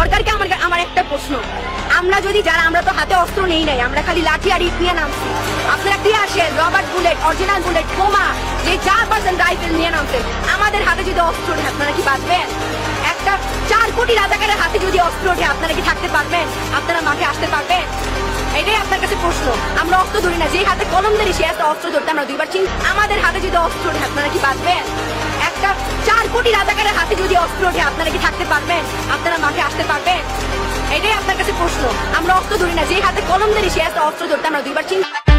সরকারকে আমার আমার একটা প্রশ্ন। আমরা যদি যারা, আমরা তো হাতে অস্ত্র নেই নাই, আমরা খালি লাঠি আর ইট নিয়ে নামছি। আপনারা কি আসেন রবার্ট বুলেট, অরিজিনাল বুলেট, বোমা, যে চার পার্সেন্ট রাইফেল নিয়ে নামছেন আমাদের হাতে যদি অস্ত্র ওঠে, আপনারা কি বাঁচবেন? একটা চার কোটি রাজাকারের হাতে যদি অস্ত্র ওঠে, আপনারা কি থাকতে পারবেন? আপনারা মাঠে আসতে পারবেন? এটাই আপনার কাছে প্রশ্ন। আমরা অস্ত্র ধরি না। যে হাতে কলম ধরি, সে হাতে অস্ত্র ধরতে আমরা দুইবার চিন। আমাদের হাতে যদি অস্ত্র ওঠে, আপনারা কি বাঁচবেন? একটা চার কোটি রাজাকারের হাতে যদি অস্ত্র ওঠে, আপনারা কি থাকতে পারবেন? প্রশ্ন। আমরা অস্ত্র ধরি না যে হাতে কলম ধরি, সে হাতে অস্ত্র ধরতে আমরা দুইবার চিন্তা